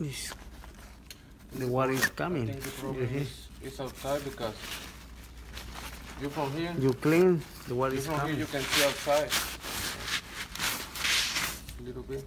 is the water is I think the problem Mhm. is, is outside because you from here, You clean, the water you is from here you can see outside. A little bit.